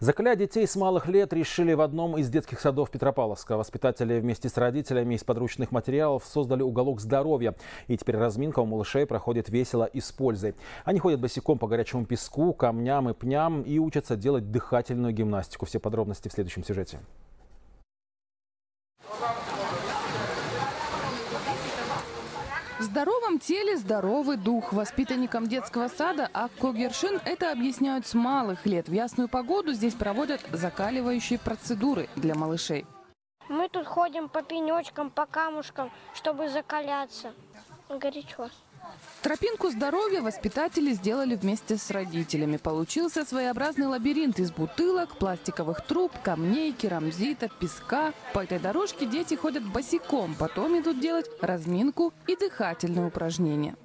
Закалять детей с малых лет решили в одном из детских садов Петропавловска. Воспитатели вместе с родителями из подручных материалов создали уголок здоровья. И теперь разминка у малышей проходит весело и с пользой. Они ходят босиком по горячему песку, камням и пням и учатся делать дыхательную гимнастику. Все подробности в следующем сюжете. В здоровом теле здоровый дух. Воспитанникам детского сада Акко Гершин это объясняют с малых лет. В ясную погоду здесь проводят закаливающие процедуры для малышей. Мы тут ходим по пенечкам, по камушкам, чтобы закаляться. Горячо. Тропинку здоровья воспитатели сделали вместе с родителями. Получился своеобразный лабиринт из бутылок, пластиковых труб, камней, керамзита, песка. По этой дорожке дети ходят босиком, потом идут делать разминку и дыхательные упражнения.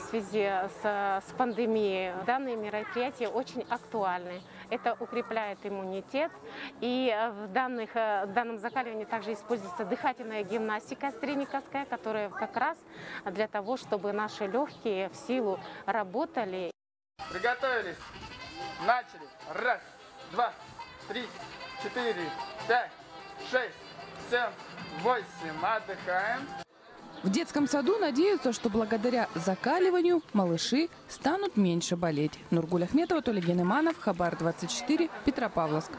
В связи с, с пандемией данные мероприятия очень актуальны. Это укрепляет иммунитет. И в, данных, в данном закаливании также используется дыхательная гимнастика стрениковская, которая как раз для того, чтобы наши легкие в силу работали. Приготовились. Начали. Раз, два, три, четыре, пять, шесть, семь, восемь. Отдыхаем. В детском саду надеются, что благодаря закаливанию малыши станут меньше болеть. Нургуль Ахметова, Толегин Иманов, Хабар 24, Петропавловск.